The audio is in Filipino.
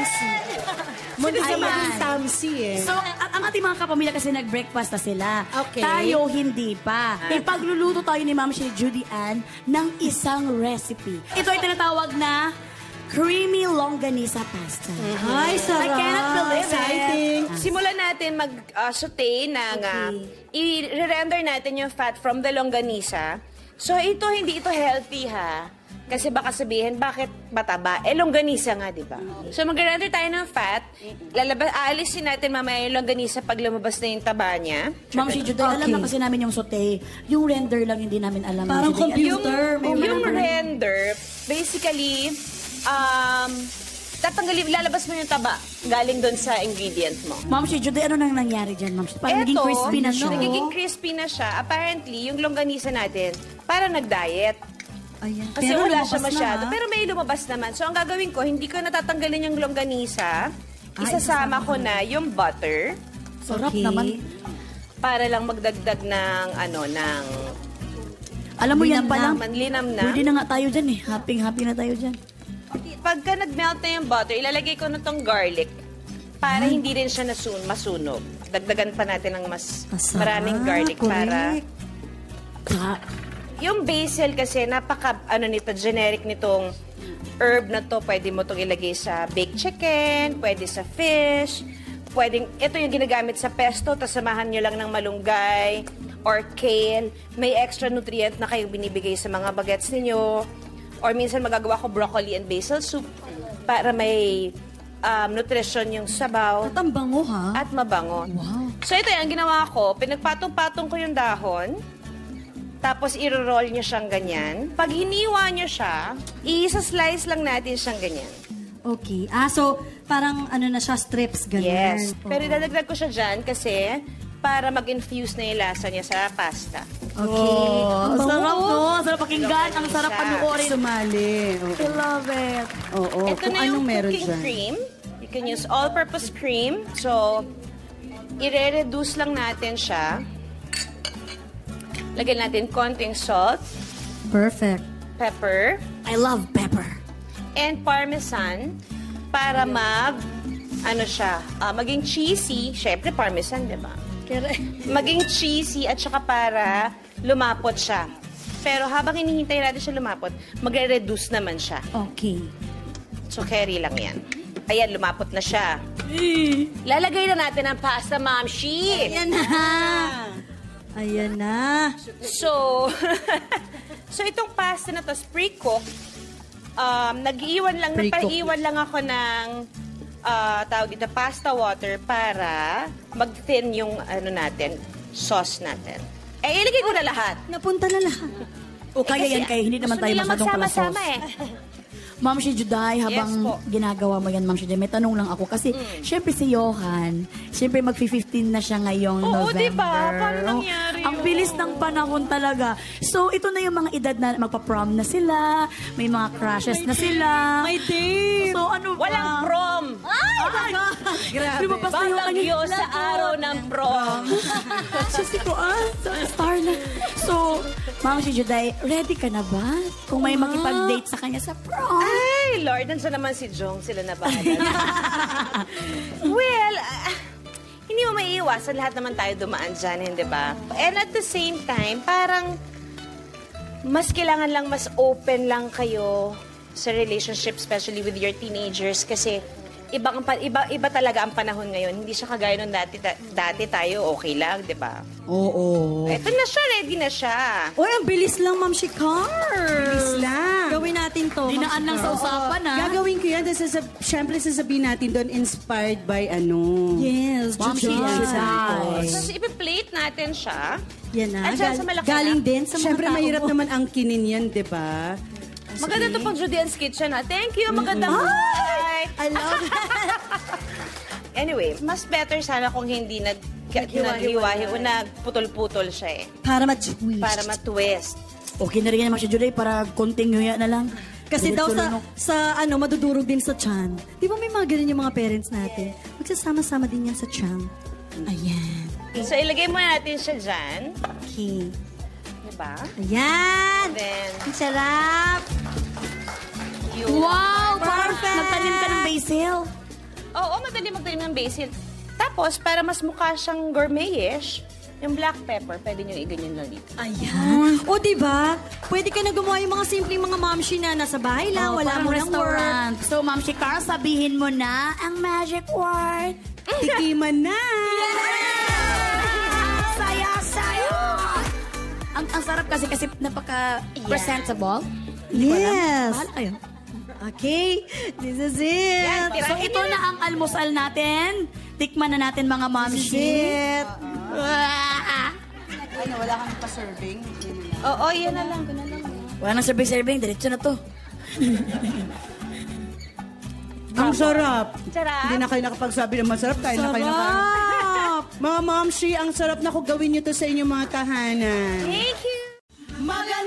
Tamsi. Muntik na Ayan. maging Tamsi eh. So, ang, ang ating mga kapamilya kasi nag-breakfast na sila. Okay. Tayo, hindi pa. Ipagluluto tayo ni Ma'am Shea Judy Ann ng isang recipe. Ito ay tinatawag na creamy longanisa pasta. Ay, sarap. I cannot believe it. Exciting. Simulan natin mag-saute ng... ah, i-render natin yung fat from the longanisa. So, ito, hindi ito healthy, ha? Kasi baka sabihin, bakit mataba? Eh, longganisa nga, di ba? So, mag-render tayo ng fat. Lalabas, aalisin natin mamaya yung longganisa pag lumabas na yung taba niya. Ma'am Shea Judy, alam na kasi namin yung saute. Yung render lang hindi namin alam. Ma'am Parang Judy. computer. May yung render, basically, um, tatanggalin, lalabas mo yung taba galing doon sa ingredient mo. Ma'am Shea Judy, ano nang nangyari dyan, Ma'am? Parang naging Eto, crispy na siya. Nagiging crispy na siya. Apparently, yung longganisa natin, parang nag-diet. Ayan. Kasi Pero wala siya na, masyado. ha? Pero may lumabas naman. So, ang gagawin ko, hindi ko natatanggalin yung longganisa. Ah, Isasama ko na yung butter Sarap Okay. naman. para lang magdagdag ng, ano, ng Alam mo yan pa lang. manlinam na. Pwede na nga tayo dyan eh. Happy-happy na tayo dyan. Pagka nag-melt na yung butter, ilalagay ko na tong garlic para hindi rin siya nasun masunog. Dagdagan pa natin ng mas Masarap. maraming garlic para... Correct. Yung basil kasi, napaka, ano nito, generic nitong herb na to. Pwede mo itong ilagay sa baked chicken, pwede sa fish, pwedeng, ito yung ginagamit sa pesto, tapos samahan nyo lang ng malunggay or kale. May extra nutrient na kayong binibigay sa mga bagets ninyo. Or minsan magagawa ko broccoli and basil soup para may um, nutrition yung sabaw At ang bango, ha? at mabango. Wow. So ito yung ginawa ko, pinagpatong-patong ko yung dahon, tapos i-roll nyo siyang ganyan. Pag hiniwa nyo siya, i-slice lang natin siyang ganyan. Okay. Ah, so, parang ano na siya, strips, ganun. Yes. Oo. Pero idadagdag ko siya dyan kasi para mag-infuse na yung lasa niya sa pasta. Okay. Oh, Ang sarap no? Ang sarap pakinggan. Ang sarap Siya. panoorin. Sumali. I love it. Oo. Ito Kung na yung cooking dyan. cream. You can use all-purpose cream. So, i-reduce lang natin siya. Lagyan natin konting salt, Perfect. pepper, I love pepper. and parmesan para mag ano siya, ah, maging cheesy. Syempre parmesan, 'di ba? Maging cheesy at saka para lumapot siya. Pero habang hinihintay natin siya lumapot, magre-reduce naman siya. Okay. So carry lang 'yan. Ayan, lumapot na siya. Lalagay na natin ang pasta, Ma'am Shi. Ayan na. Ayan na. So, so itong pasta na to, is pre-cook. Um, nag-iwan lang, Pre-cook. nagpaiwan lang ako ng ah, tawag dito, pasta water para mag-thin yung ano natin, sauce natin. Eh, ilagay ko na lahat. Napunta na lahat. O kaya Eh, yan kaya hindi naman tayo nila masyadong pala sauce. eh. Ma'am si Juday, habang Yes po. ginagawa mo yan, Ma'am si Juday, may tanong lang ako. Kasi, syempre si Johan, syempre mag-15 na siya ngayong Oo, November. diba? Paano Oh, nangyari Ang yun? bilis ng panahon talaga. So, ito na yung mga edad na magpa-prom na sila, may mga crushes na sila. My date. So, ano ba? Walang! Grabe. Lumabas na yung Balagyo kanya. sa araw ng prom. Susi ko, ah, star na. So, Ma'am si Juday, ready ka na ba? Kung may makipag-date sa kanya sa prom. Ay, Lord, nandiyan naman si Jong. Sila na bahala. well, ah, hindi mo maiiwasan. Lahat naman tayo dumaan dyan, hindi ba? And at the same time, parang mas kailangan lang mas open lang kayo sa relationship, especially with your teenagers. Kasi iba, ang pa- iba, iba talaga ang panahon ngayon. Hindi siya kagaya nung dati, ta- dati tayo, okay lang, di ba? Oo. Eto na siya, ready na siya. Uy, ang bilis lang, Ma'am Shikar. Bilis lang. Gawin natin to. Ma'am Dinaan lang sa Shikar. usapan, ah. Gagawin ko yan. Tapos sasab- syempre sasabihin natin doon, inspired by ano. Yes, Ma'am Judy Shikar. Santos. So, ipiplate natin siya. Yan na. Andyan sa malaki galing na. din sa mga Syempre tao mahirap naman ang kinin yan, di ba? Maganda to pang Judean's Kitchen, ha? Thank you, magandang buhay. I love Anyway, mas better sana kung hindi nag naghiwa-hiwa o nagputol-putol siya eh. Para ma-twist. Para ma-twist. Okay na rin yan, Ma'am si Juday, para konting nguya na lang. Kasi daw sa, sa ano, madudurog din sa chan. Di ba may mga ganun yung mga parents natin? Magsasama-sama din yan sa chan. Ayan. So, ilagay muna natin siya dyan. Okay. Diba? Ayan! Then, Ang sarap! yung... Wow! Perfect! nagtanim ka ng basil. Oo, madali magtanim ng basil. Tapos, para mas mukha siyang gourmet-ish, yung black pepper, pwede nyo iganyan lang dito. Ayan. O, di ba? Pwede ka na gumawa yung mga simpleng mga mamshi na nasa bahay lang, Oh, wala mo ng work. restaurant. So, Ma'am Shikar, sabihin mo na ang magic word. Tikiman na! Ang, ang sarap kasi kasi napaka-presentable. Yes. Bahala kayo. Okay, this is it. Yan, So, ito na ang almusal natin. Tikman na natin mga This is mamshi. it. Ano, wala kang pa-serving? Oo, yan na lang. Wala nang serving-serving. Diretso na to. Ang sarap. Sarap. Hindi na kayo nakapagsabi ng masarap. Tayo na kayo naka... Sarap. Mga mom, ang sarap na ko gawin nyo to sa inyong mga tahanan. Thank you! Maga